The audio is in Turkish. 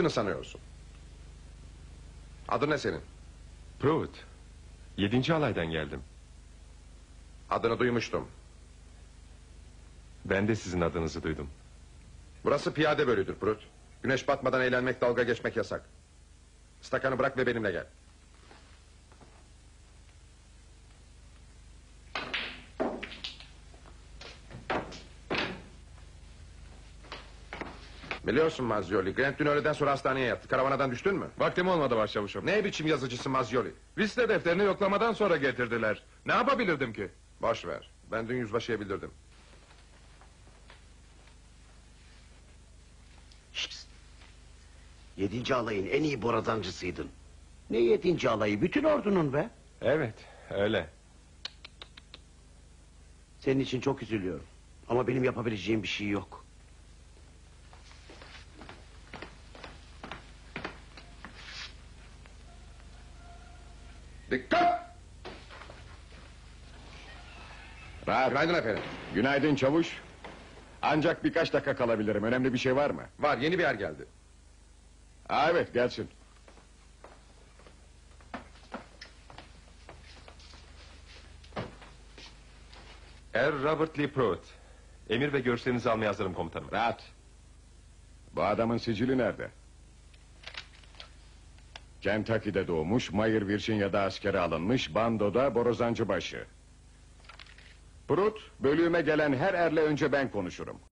yaptığını sanıyorsun? Adın ne senin? Pruitt. Yedinci alaydan geldim. Adını duymuştum. Ben de sizin adınızı duydum. Burası piyade bölüdür Prut. Güneş batmadan eğlenmek, dalga geçmek yasak. Stakanı bırak ve benimle gel. Biliyorsun Mazyoli, Grant dün öğleden sonra hastaneye yattı. Karavanadan düştün mü? Vaktim olmadı başçavuşum. Ne biçim yazıcısın Mazyoli? Liste defterini yoklamadan sonra getirdiler. Ne yapabilirdim ki? Boş ver. Ben dün yüzbaşıya bildirdim. Yedinci alayın en iyi borazancısıydın. Ne yedinci alayı? Bütün ordunun be. Evet, öyle. Senin için çok üzülüyorum. Ama benim yapabileceğim bir şey yok. Dikkat! Rahat. Günaydın efendim. Günaydın çavuş. Ancak birkaç dakika kalabilirim. Önemli bir şey var mı? Var, yeni bir yer geldi. Aa, evet gelsin. Er Robert Lee Pruitt. Emir ve görüşlerinizi almaya hazırım komutanım. Rahat. Bu adamın sicili nerede? Kentucky'de doğmuş, Mayer Virginia'da askere alınmış, bandoda borazancı başı. Prut, bölüğüme gelen her erle önce ben konuşurum.